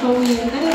收音，哎